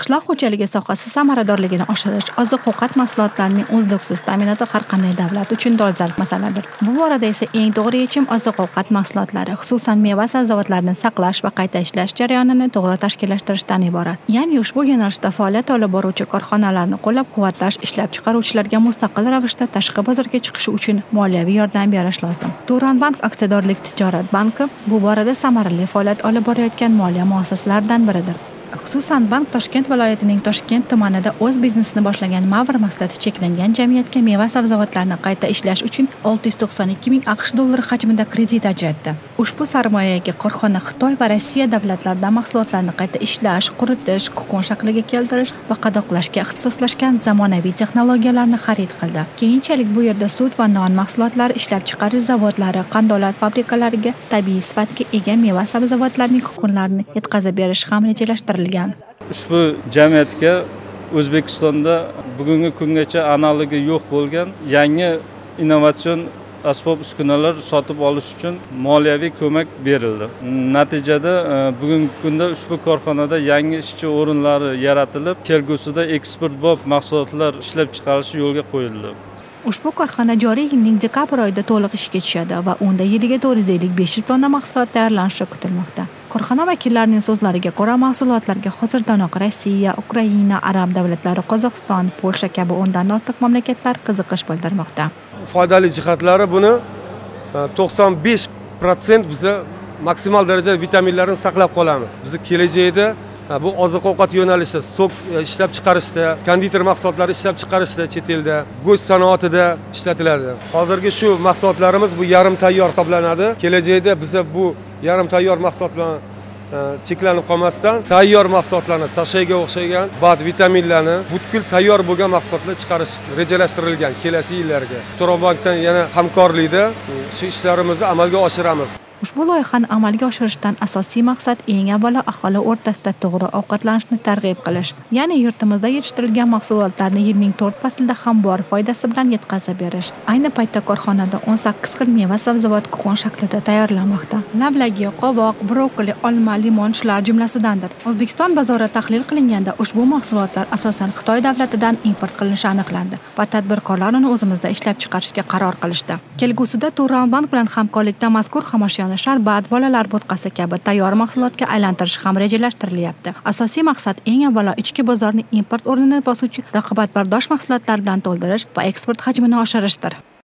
qishloq xo'jaligi sohasi samaradorligini oshirish oziq ovqat mahsulotlarining uzluksiz ta'minoti har qanday davlat uchun dolzarb masaladir. Bu borada esa eng to'g'ri yechim oziq ovqat mahsulotlari xususan meva sabzavotlarni saqlash va qayta ishlash jarayonini to'g'ri tashkillashtirishdan iborat. Ya'ni ushbu yo'nalishda faoliyat olib boruvchi korxonalarni qo'llab quvvatlash ishlab chiqaruvchilarga mustaqil ravishda tashqi bozorga chiqishi uchun moliyaviy yordam berish lozim. Turon bank aksiyadorlik tijorat banki bu borada samarali faoliyat olib borayotgan moliya muassasalaridan biridir. Xususan bank toshkent viloyatining toshkent tumanida o'z biznesini boshlagan mavr maslati cheklangan jamiyatga meva sabzavotlarni qayta ishlash uchun olti yuz to'qson ikki ming aqsh dollari hajmida kredit ajratdi. Ushbu sarmoyaga korxona xitoy va rossiya davlatlaridan mahsulotlarni qayta ishlash quritish kukun shakliga keltirish va qadoqlashga ixtisoslashgan zamonaviy texnologiyalarni xarid qildi. Keyinchalik bu yerda sut va non mahsulotlari ishlab chiqarish zavodlari qandolat fabrikalariga tabiiy sifatga ega meva sabzavotlarning kukunlarini yetkazib berish ham rejalashtirilgan berilgan ushbu jamiyatga o'zbekistonda bugungi kungacha analogi yo'q bo'lgan yangi innovatsion asbob uskunalar sotib olish uchun moliyaviy ko'mak berildi. Natijada e, bugungi kunda ushbu korxonada yangi ishchi o'rinlari yaratilib kelgusida eksportbop mahsulotlar ishlab chiqarish yo'lga qo'yildi. Ushbu korxona joriy yilning dekabr oyida to'liq ishga tushadi va unda yiliga to'rt yuz ellik besh yuz tonna mahsulot tayyorlanishi kutilmoqda korxona vakillarining so'zlariga ko'ra mahsulotlarga hozirdanoq rossiya ukraina arab davlatlari qozog'iston polsha kabi o'ndan ortiq mamlakatlar qiziqish bildirmoqda. Foydali jihatlari buni e, to'qson besh protsent biza maksimal darajada vitaminlarni saqlab qolamiz. Bizni kelajakda e, bu oziq ovqat yo'nalishida sok e, ishlab chiqarishda konditer mahsulotlari ishlab chiqarishda chet elda go'sht sanoatida ishlatiladi. Hozirgi shu mahsulotlarimiz bu yarim tayyor hisoblanadi. Kelajakda biza bu yarim tayyor mahsulot bilan e, cheklanib qolmasdan tayyor mahsulotlarni sashega o'xshagan bad vitaminlarni butkul tayyor bo'lgan mahsulotlar chiqarish rejalashtirilgan kelasi yillarga. Turobankdan yana hamkorlikda e, shu ishlarimizni amalga oshiramiz. Ushbu loyihani amalga oshirishdan asosiy maqsad eng avvalo aholi o'rtasida to'g'ri ovqatlanishni targ'ib qilish. Ya'ni yurtimizda yetishtirilgan mahsulotlarni yilning to'rt faslida ham bor foydasi bilan yetkazib berish. Ayni paytda korxonada o'n sakkiz xil meva sabzavot kukun shaklida tayyorlanmoqda. Lablagi, qovoq brokoli olma limon shular jumlasidandir. O'zbekiston bozori tahlil qilinganda ushbu mahsulotlar asosan xitoy davlatidan import qilinishi aniqlandi. Va tadbirkorlar uni o'zimizda ishlab chiqarishga qaror qilishdi. Kelgusida Turan bank bilan hamkorlikda mazkur xomashyo mahsulotlarni sharbat bolalar bo'tqasi kabi tayyor mahsulotga aylantirish ham rejalashtirilyapti asosiy maqsad eng avvalo ichki bozorni import o'rnini bosuvchi raqobatbardosh mahsulotlar bilan to'ldirish va eksport hajmini oshirishdir.